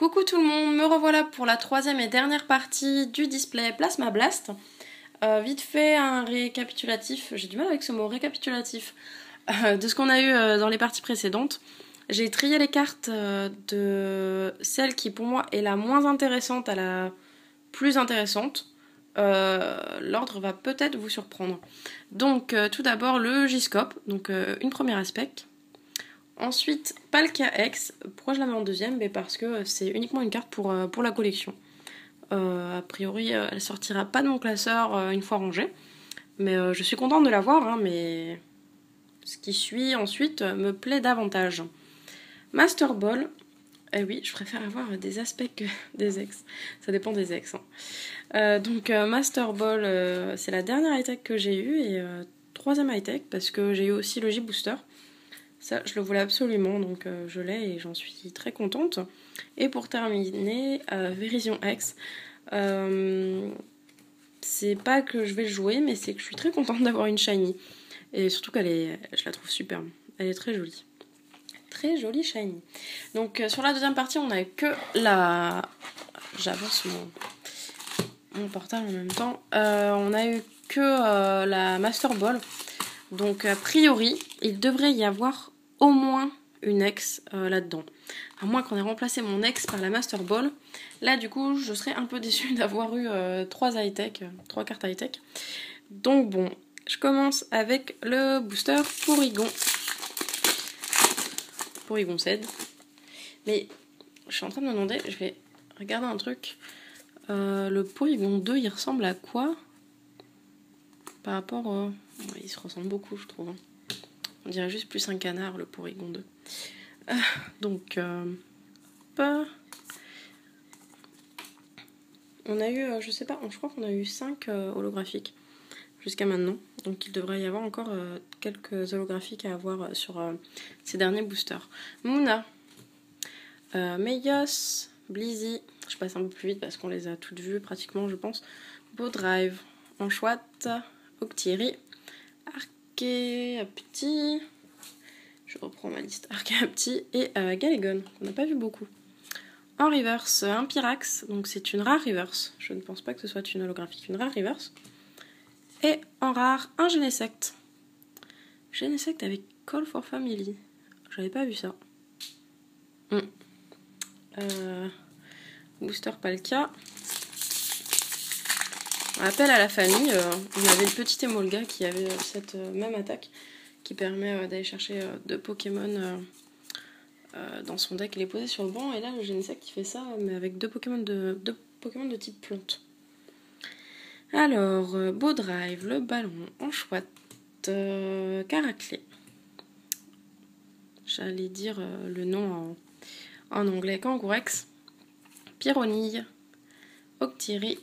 Coucou tout le monde, me revoilà pour la troisième et dernière partie du display Plasma Blast. Euh, vite fait un récapitulatif, j'ai du mal avec ce mot récapitulatif, euh, de ce qu'on a eu euh, dans les parties précédentes. J'ai trié les cartes de celle qui pour moi est la moins intéressante à la plus intéressante. L'ordre va peut-être vous surprendre. Donc tout d'abord le Giscope, donc une première aspect. Ensuite, Palkia X. Pourquoi je la mets en deuxième ben, Parce que c'est uniquement une carte pour, euh, la collection. Euh, a priori, euh, elle sortira pas de mon classeur une fois rangée. Mais je suis contente de l'avoir, hein, mais ce qui suit ensuite me plaît davantage. Master Ball. Eh oui, je préfère avoir des aspects que des ex. Ça dépend des ex. Hein. donc, Master Ball, c'est la dernière high-tech que j'ai eue et troisième high-tech parce que j'ai eu aussi le J-Booster. Ça, je le voulais absolument, donc euh, je l'ai et j'en suis très contente. Et pour terminer, euh, Verision X. Euh, c'est pas que je vais le jouer, mais c'est que je suis très contente d'avoir une shiny. Et surtout qu'elle est, je la trouve superbe. Elle est très jolie. Très jolie shiny. Donc sur la deuxième partie, on a que la... J'avance mon, mon portable en même temps. on a eu que la Master Ball. Donc a priori, il devrait y avoir au moins une ex euh, là-dedans. À moins qu'on ait remplacé mon ex par la Master Ball. Là, du coup, je serais un peu déçue d'avoir eu euh, trois high-tech, euh, trois cartes high-tech. Donc bon, je commence avec le booster Porygon. Porygon cède. Mais je suis en train de me demander, je vais regarder un truc. le Porygon 2, il ressemble à quoi Par rapport il se ressemble beaucoup, je trouve. Hein. On dirait juste plus un canard, le Porygon 2. Euh, donc, euh, pas. On a eu, euh, je sais pas, je crois qu'on a eu 5 holographiques jusqu'à maintenant. Donc il devrait y avoir encore quelques holographiques à avoir sur ces derniers boosters. Mouna, Meios, Blizzy, je passe un peu plus vite parce qu'on les a toutes vues pratiquement, je pense. Beau Drive, Enchouette, Octiri, petit. Je reprends ma liste. petit et euh, qu'on n'a pas vu beaucoup. En reverse, un Pyrax, donc c'est une rare reverse. Je ne pense pas que ce soit une holographique, une rare reverse. Et en rare, un Genesect. Genesect avec Call for Family. J'avais pas vu ça. Hmm. Euh, booster Palkia. Appel à la famille, euh, on avait le petit Emolga qui avait euh, cette euh, même attaque qui permet d'aller chercher deux Pokémon dans son deck. Il est posé sur le banc et là le Genesect qui fait ça mais avec deux Pokémon de, type plante. Alors, Beau Drive, le ballon, en chouette. J'allais dire le nom en, en anglais, Kangourex, Pyronille, Octiri,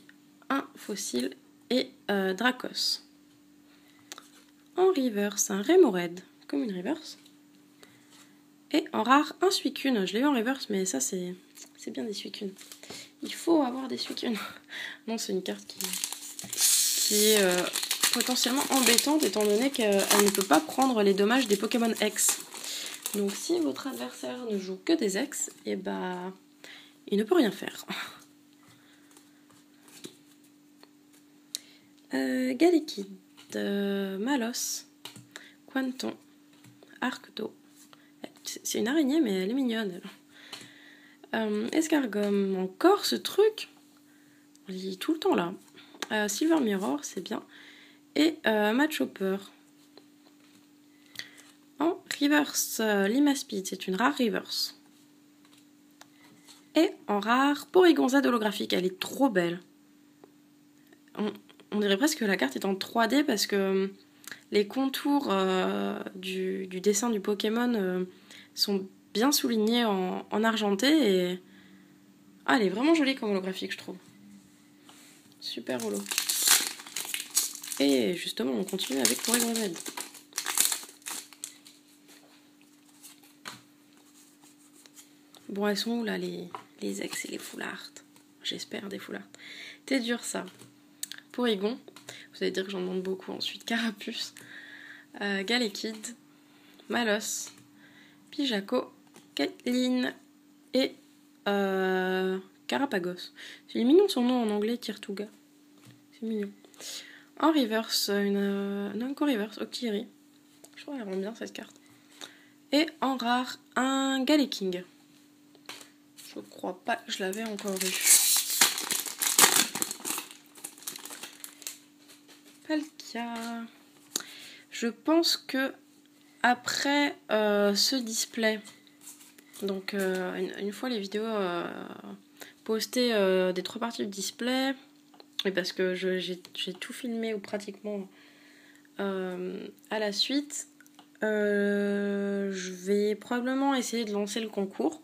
un fossile et euh, Dracos. En reverse, un Remoraid, comme une reverse. Et en rare, un Suicune. Je l'ai eu en reverse, mais ça, c'est bien des Suicunes. Il faut avoir des Suicunes. non, c'est une carte qui, est euh, potentiellement embêtante, étant donné qu'elle ne peut pas prendre les dommages des Pokémon X. Donc, si votre adversaire ne joue que des X, et eh bah, il ne peut rien faire. Euh, euh, Malos, Quanton, Arcto. C'est une araignée, mais elle est mignonne. Euh, encore ce truc. On lit tout le temps là. Euh, Silver Mirror, c'est bien. Et euh, Matchhopper. En reverse, Lima Speed, c'est une rare reverse. Et en rare, Porygon Z holographique, elle est trop belle dirait presque que la carte est en 3D parce que euh, les contours euh, du, dessin du Pokémon euh, sont bien soulignés en, argenté et ah, elle est vraiment jolie comme holographique je trouve. Super holo. Et justement on continue avec Porygon Z. Bon elles sont où là les, les ex et les full art J'espère des full art. T'es dur ça. Vous allez dire que j'en demande beaucoup. Ensuite, Carapuce, euh, Galekid, Malos, Pijaco, Kathleen et euh, Carapagos. C'est mignon son nom en anglais, Tirtuga. C'est mignon. En reverse, une. Euh, non, encore reverse, Okiri. Je trouve qu'elle rend bien cette carte. Et en rare, un King. Je crois pas que je l'avais encore vu. Palkia. Je pense que après euh, ce display, donc euh, une, fois les vidéos euh, postées des trois parties du display, et parce que j'ai tout filmé ou pratiquement à la suite, je vais probablement essayer de lancer le concours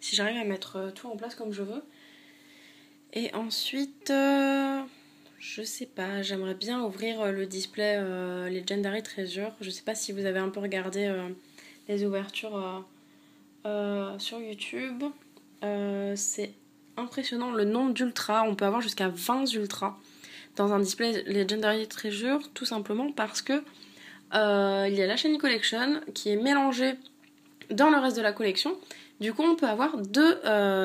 si j'arrive à mettre tout en place comme je veux. Et ensuite, je sais pas, j'aimerais bien ouvrir euh, le display euh, Legendary Treasure. Je sais pas si vous avez un peu regardé euh, les ouvertures sur YouTube. c'est impressionnant le nombre d'ultras. On peut avoir jusqu'à 20 ultras dans un display Legendary Treasure, tout simplement parce que il y a la Shiny Collection qui est mélangée dans le reste de la collection. Du coup, on peut avoir deux,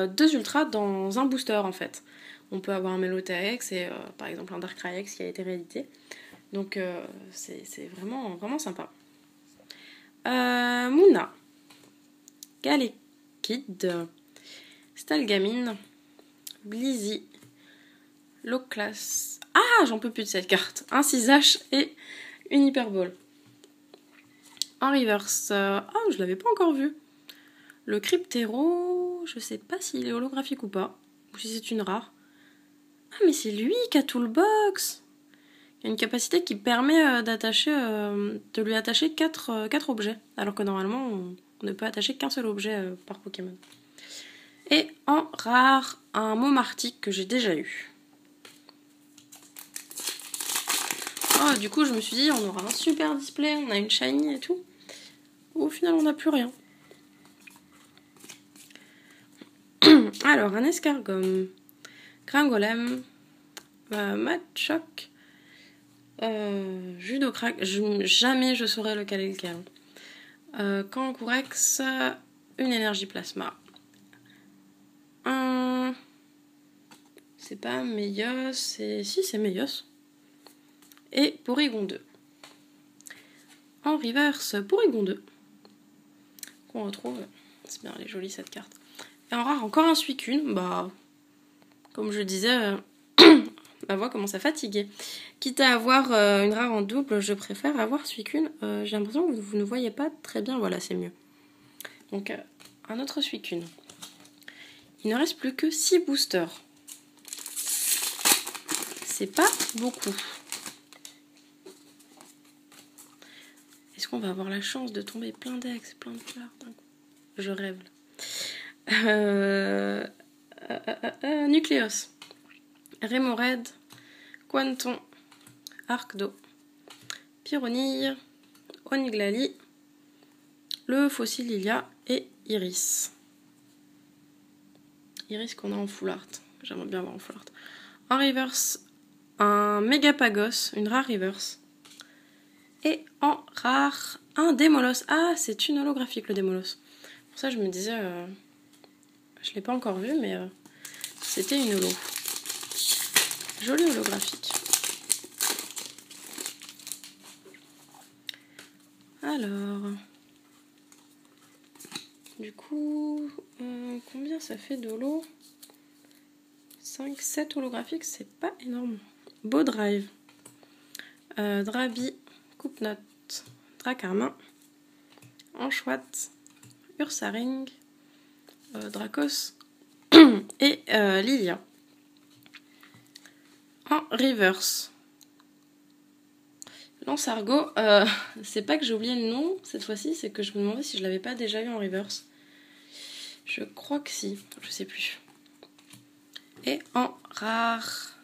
deux ultras dans un booster en fait. On peut avoir un Melotex et euh, par exemple un Darkrai X qui a été réédité. Donc euh, c'est vraiment, sympa. Euh, Mouna, Galekid, Stalgamine, Blizzy, Loclas. Ah, j'en peux plus de cette carte. Un 6H et une Hyperball. En reverse, ah, je l'avais pas encore vu. Le Cryptero, je sais pas s'il est holographique ou pas, ou si c'est une rare. Ah, mais c'est lui qui a tout le box Il y a une capacité qui permet euh, d'attacher, euh, de lui attacher 4, euh, objets, alors que normalement on, ne peut attacher qu'un seul objet par Pokémon. Et en rare, un mot martique que j'ai déjà eu. Oh, du coup, je me suis dit, on aura un super display, on a une shiny et tout. Au final, on n'a plus rien. Alors, un escargot. Gringolem, euh, Matchok, euh, Judo Crack, jamais je saurais lequel est lequel. Euh, Cancourex, une énergie plasma. Un. C'est pas Meios, c'est. Si, c'est Meios. Et Porygon 2. En reverse, Porygon 2. Qu'on retrouve. C'est bien, elle est jolie cette carte. Et en rare, encore un Suicune. Bah, comme je disais, euh, ma voix commence à fatiguer. Quitte à avoir euh, une rare en double, je préfère avoir Suicune. Euh, J'ai l'impression que vous ne voyez pas très bien. Voilà, c'est mieux. Donc, un autre Suicune. Il ne reste plus que 6 boosters. C'est pas beaucoup. Est-ce qu'on va avoir la chance de tomber plein d'ex, plein de fleurs Je rêve. Euh, euh, euh, euh, Nucleus, Rémored, Quanton, Arcdo, Pyronille, Oniglali, le Fossililia et Iris. Iris qu'on a en full art. J'aimerais bien avoir en full art. En reverse, un Megapagos, une rare reverse. Et en rare, un Démolos. Ah, c'est une holographique le Démolos. Pour ça, je me disais, je l'ai pas encore vu, mais c'était une holo. Jolie holographique. Alors, du coup, euh, combien ça fait de l'eau 5, 7 holographiques, c'est pas énorme. Beau Drive, euh, Drabi, Coupe Note, Dracarmin, Anchouette, Ursaring, euh, Dracos, et euh, Lilia. En reverse. Lansargo, euh, c'est pas que j'ai oublié le nom cette fois-ci, c'est que je me demandais si je l'avais pas déjà eu en reverse. Je crois que si, je sais plus. Et en rare.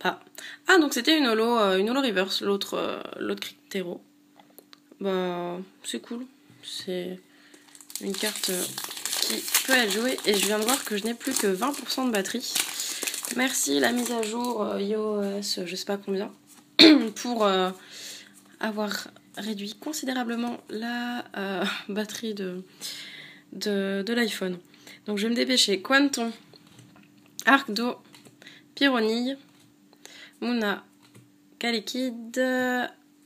Bah. Ah, donc c'était une holo, euh, une holo reverse, l'autre l'autre Cryptero. Bah, c'est cool. C'est une carte qui peut être joué et je viens de voir que je n'ai plus que 20% de batterie. Merci la mise à jour euh, iOS, je sais pas combien, pour euh, avoir réduit considérablement la euh, batterie de, de, l'iPhone. Donc je vais me dépêcher. Quanton, Arc d'eau, Pyronille, Muna, Calikid,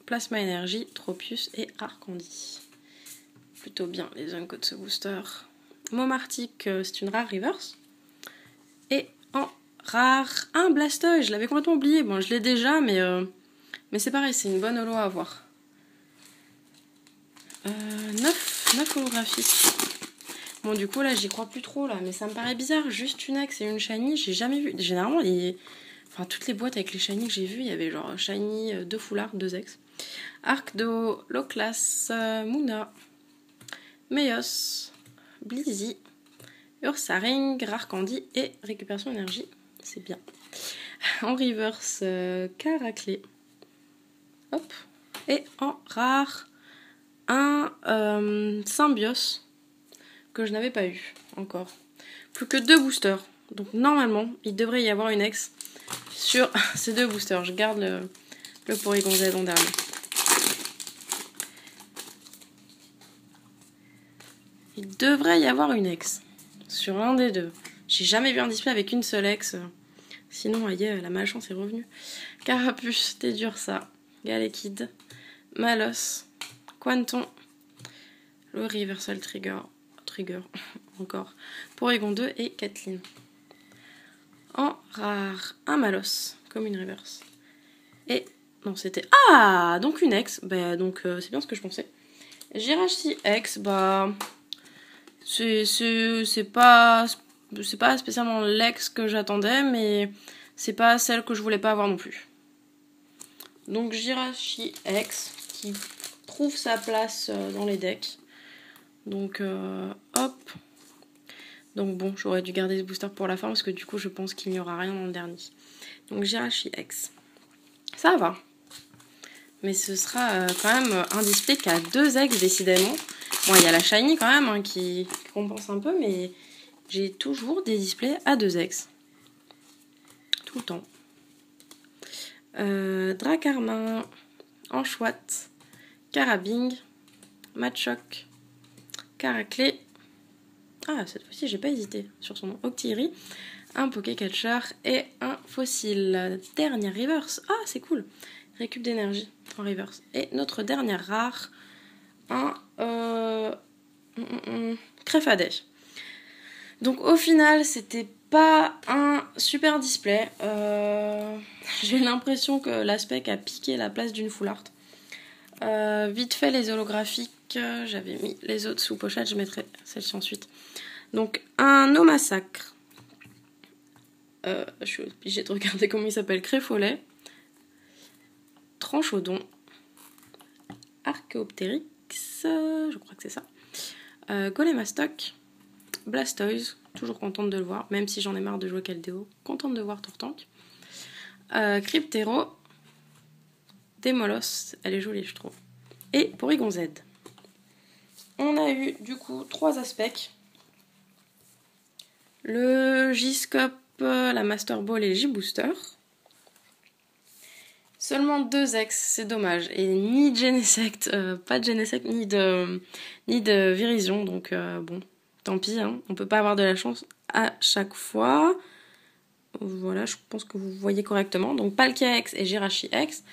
Plasma Énergie, Tropius et Arcandi. Plutôt bien les uncos de ce booster. Momartic, euh, c'est une rare reverse. Et en rare, un Blastoise, je l'avais complètement oublié. Bon, je l'ai déjà, mais, euh, c'est pareil, c'est une bonne holo à avoir. 9, 9 holographies. Bon, du coup, là, j'y crois plus trop, là. Mais ça me paraît bizarre. Juste une ex et une shiny, j'ai jamais vu. Généralement, enfin, toutes les boîtes avec les shiny que j'ai vues, il y avait genre shiny, euh, deux foulards, deux ex. Arcdo, Loclas, euh, Muna, Meos, Blizzy, Ursaring, Rare Candy et Récupération Énergie. C'est bien. En reverse, euh, Caraclé. Hop. Et en rare, un euh, Symbios que je n'avais pas eu encore. Plus que deux boosters. Donc normalement, il devrait y avoir une ex sur ces deux boosters. Je garde le, le Porygon Z en dernier. Il devrait y avoir une ex sur l'un des deux. J'ai jamais vu un display avec une seule ex. Sinon, aïe, la malchance est revenue. Carapuce, t'es dur ça. Galekid, Malos, Quanton, le Reversal Trigger, Trigger encore, Porygon 2 et Kathleen. En rare, un Malos, comme une reverse. Et, non, c'était. Ah Donc une ex, bah, donc euh, c'est bien ce que je pensais. Jirachi X, bah. C'est pas. Pas spécialement l'ex que j'attendais, mais c'est pas celle que je voulais pas avoir non plus. Donc Jirachi X, qui trouve sa place euh, dans les decks. Donc, euh, hop. Donc bon, j'aurais dû garder ce booster pour la fin parce que du coup, je pense qu'il n'y aura rien dans le dernier. Donc Jirachi X. Ça va. Mais ce sera euh, quand même un display qui a deux X décidément. Bon, il y a la Shiny quand même hein, qui, compense un peu, mais j'ai toujours des displays à deux X. Tout le temps. Euh, Dracarmin, Anchouette, Carabing, Machoc, Caraclé. Ah, cette fois-ci, j'ai pas hésité sur son nom. Octiri, un Pokécatcher et un fossile. Dernière reverse. Ah, c'est cool. Récup d'énergie en reverse. Et notre dernière rare, un euh, mm, mm, mm, Donc au final, c'était pas un super display. Euh, j'ai l'impression que l'aspect a piqué la place d'une full art. Euh, vite fait les holographiques, j'avais mis les autres sous pochette, je mettrai celle-ci ensuite. Donc un eau massacre. Euh, je suis obligée de regarder comment il s'appelle. Créfolet. Tranchodon. Je crois que c'est ça. Euh. Blastoise, toujours contente de le voir, même si j'en ai marre de jouer Caldeo. Contente de voir Tortank. Euh, Cryptero. Démolos, elle est jolie je trouve. Et Porygon Z. On a eu du coup trois aspects. Le J-Scope, la Master Ball et le J-Booster. Seulement deux ex, c'est dommage. Et ni de Genesect, euh, pas de Genesect, ni de, ni de Virizion. Donc euh, bon, tant pis, hein. on peut pas avoir de la chance à chaque fois. Voilà, je pense que vous voyez correctement. Donc Palkia X et Jirachi X.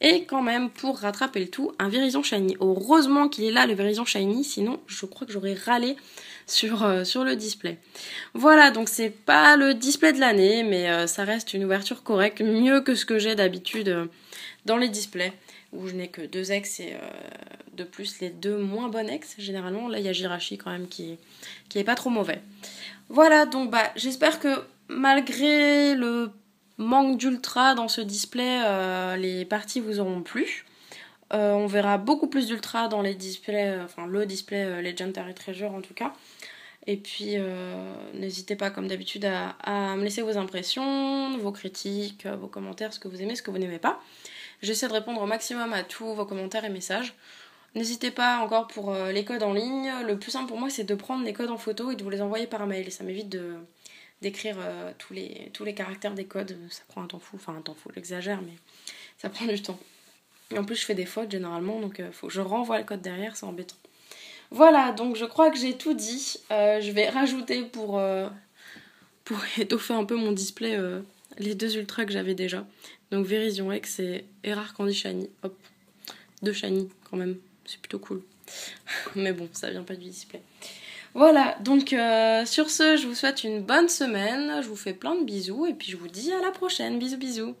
Et quand même, pour rattraper le tout, un Verizon Shiny. Heureusement qu'il est là, le Verizon Shiny, sinon je crois que j'aurais râlé sur, euh, sur le display. Voilà, donc c'est pas le display de l'année, mais euh, ça reste une ouverture correcte, mieux que ce que j'ai d'habitude euh, dans les displays, où je n'ai que deux ex et de plus les deux moins bonnes ex. Généralement, là il y a Jirachi quand même qui, qui est pas trop mauvais. Voilà, donc bah j'espère que malgré le manque d'ultra dans ce display, euh, les parties vous auront plu. Euh, on verra beaucoup plus d'ultra dans les displays, euh, enfin le display Legendary Treasure en tout cas. Et puis n'hésitez pas comme d'habitude à, me laisser vos impressions, vos critiques, vos commentaires, ce que vous aimez, ce que vous n'aimez pas. J'essaie de répondre au maximum à tous vos commentaires et messages. N'hésitez pas encore pour les codes en ligne. Le plus simple pour moi c'est de prendre les codes en photo et de vous les envoyer par mail. Ça m'évite de, d'écrire euh, tous, les, tous les caractères des codes. Ça prend un temps fou, enfin un temps fou, j'exagère, mais ça prend du temps. Et en plus, je fais des fautes généralement, donc euh, je renvoie le code derrière, c'est embêtant. Voilà, donc je crois que j'ai tout dit. Euh, je vais rajouter pour, pour étoffer un peu mon display les deux ultras que j'avais déjà. Donc Virizion X et Erard Candy Shiny. Hop, deux Shiny quand même, c'est plutôt cool. Mais bon, ça vient pas du display. Voilà, donc sur ce, je vous souhaite une bonne semaine, je vous fais plein de bisous et puis je vous dis à la prochaine. Bisous bisous